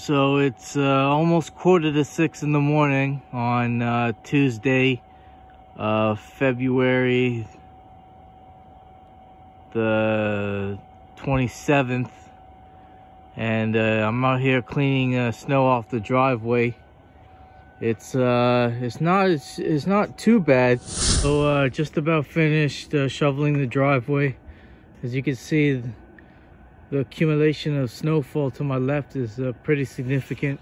So it's uh, almost quarter to six in the morning on uh, Tuesday, uh, February the 27th. And uh, I'm out here cleaning uh, snow off the driveway. It's uh, it's not it's, it's not too bad. So just about finished shoveling the driveway. As you can see, the accumulation of snowfall to my left is uh, pretty significant.